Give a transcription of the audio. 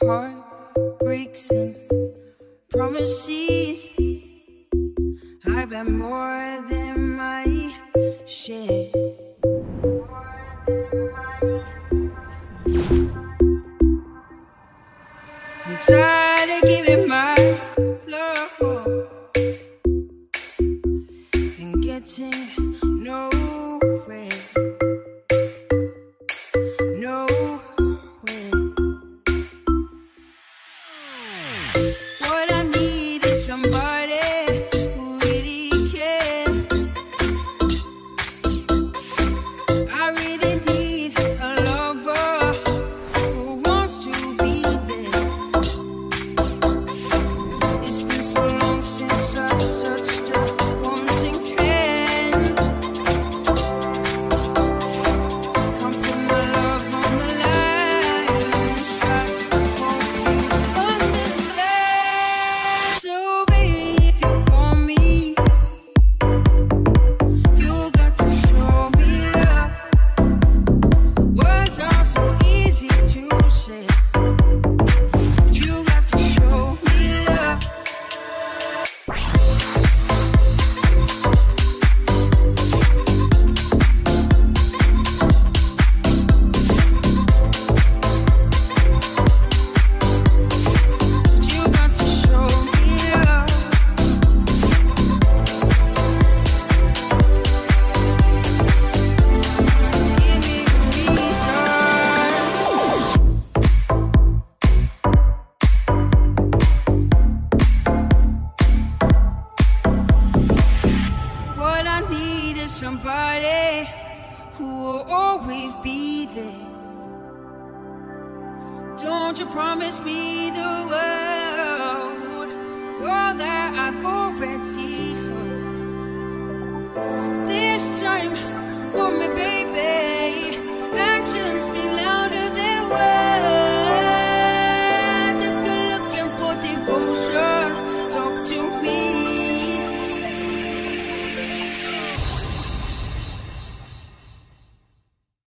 Heartbreaks and promises. I've had more than my share. You try to give me my love. And getting no somebody who will always be there. Don't you promise me the world, that.